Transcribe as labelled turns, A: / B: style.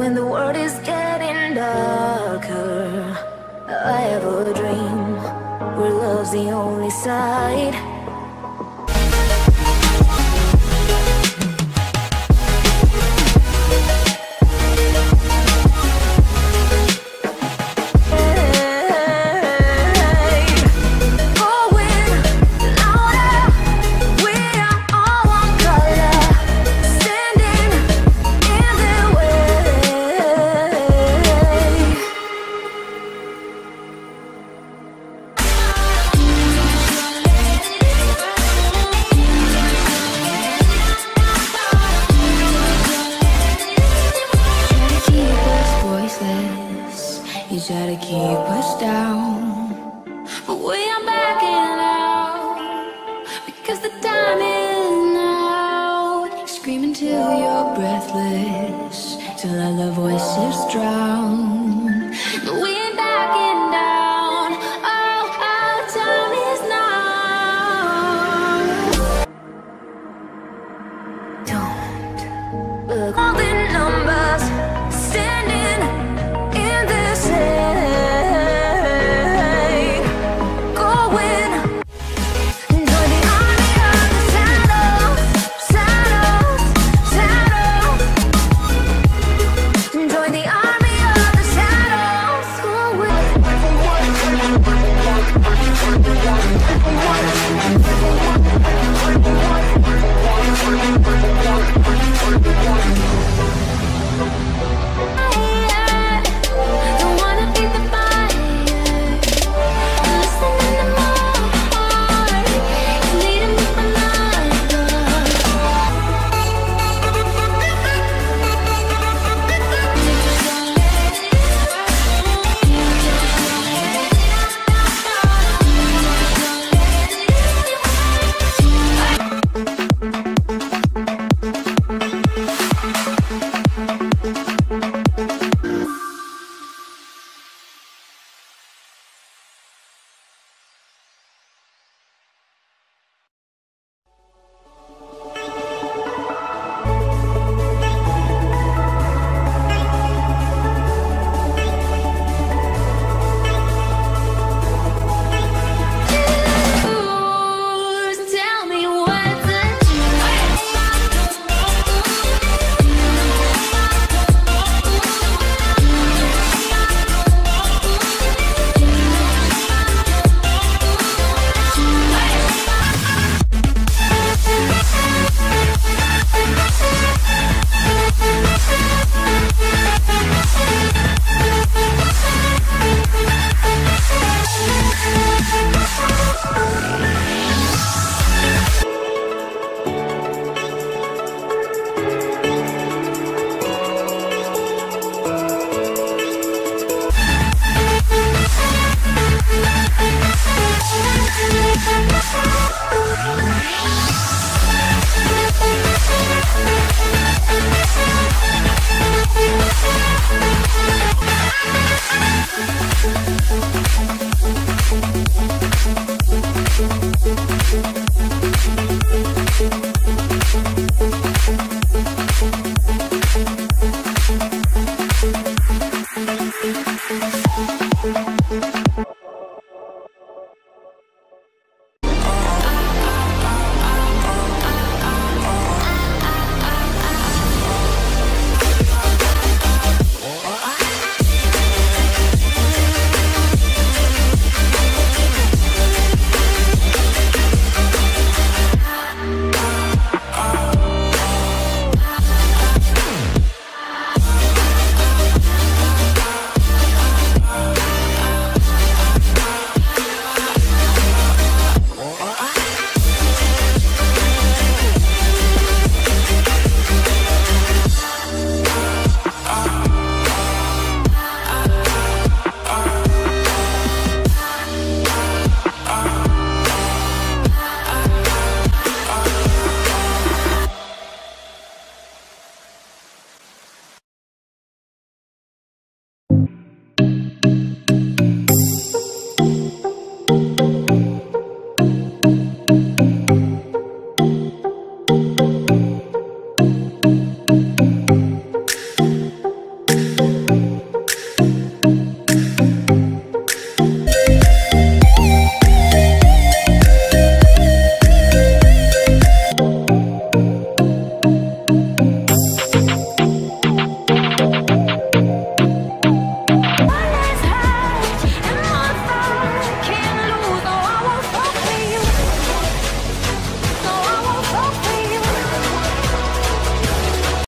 A: When the
B: world is getting darker, I have a dream where love's the only side. Out because the time is now. Screaming till you're breathless, till other voices drown. We ain't backing down. Oh, our time is now.
A: Don't look all the numbers.